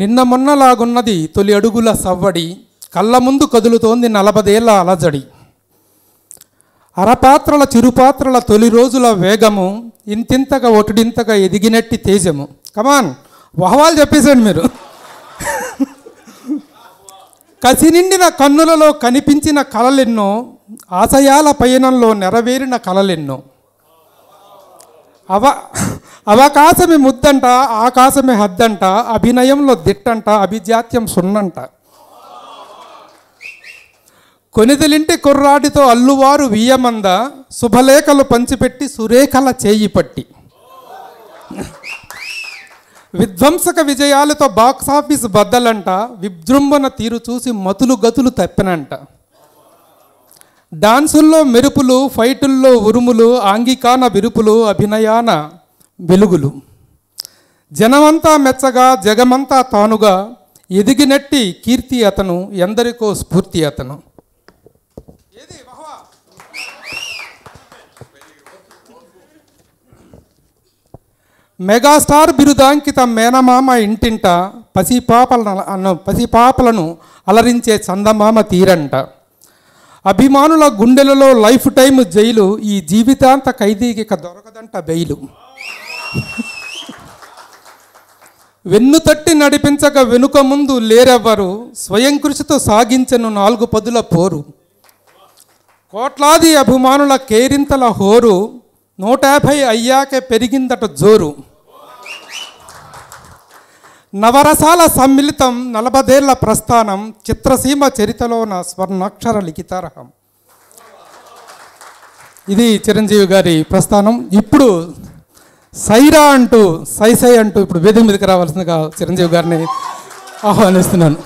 నిన్న మొన్నలాగున్నది తొలి అడుగుల సవ్వడి కళ్ళ ముందు కదులుతోంది నలభదేళ్ళ అలజడి. అరపాత్రల చిరుపాత్రల తొలి రోజుల వేగము ఇంతింతగా ఒటుడింతగా ఎదిగినట్టి తేజము. కమాన్ వహవాలు చెప్పేసండి మీరు. కసి నిండిన కన్నులలో కనిపించిన కలలెన్నో ఆశయాల పయనంలో నెరవేరిన కలలెన్నో. అవ అవకాశమే ముద్దంట ఆకాశమే హద్దంట అభినయంలో దిట్టంట అభిజాత్యం సున్నంట. కొనిదలింటి కుర్రాడితో అల్లువారు వియ్యమంద శుభలేఖలు పంచిపెట్టి సురేఖల చేయి పట్టి. విధ్వంసక విజయాలతో బాక్సాఫీస్ బద్దలంట విజృంభణ తీరు చూసి మతులు గతులు తప్పినంట. డాన్సుల్లో మెరుపులు ఫైటుల్లో ఉరుములు ఆంగికాన విరుపులు అభినయాన వెలుగులు. జనమంతా మెచ్చగా జగమంతా తానుగా ఎదిగినట్టి కీర్తి అతను ఎందరికో స్ఫూర్తి అతను. మెగాస్టార్ బిరుదాంకిత మేనమామ ఇంటింట పసిపాపలను పసిపాపలను అలరించే చందమామ తీరంట. అభిమానుల గుండెలలో లైఫ్ టైం జైలు ఈ జీవితాంత ఖైదీకి దొరకదంట బెయిలు. వెన్ను తట్టి నడిపించక వెనుక ముందు లేరెవ్వరు? స్వయం కృషితో సాగించను నాలుగు పదుల పోరు. కోట్లాది అభిమానుల కేరింతల హోరు నూట యాభై అయ్యాకే పెరిగిందట జోరు. నవరసాల సమ్మిళితం నలభదేళ్ళ ప్రస్థానం చిత్రసీమ చరితలోన స్వర్ణాక్షర లిఖితారహం. ఇది చిరంజీవి గారి ప్రస్థానం. ఇప్పుడు సైరా అంటూ సై సై అంటూ ఇప్పుడు వేదిక మీదకి రావాల్సిందిగా చిరంజీవి గారిని ఆహ్వానిస్తున్నాను.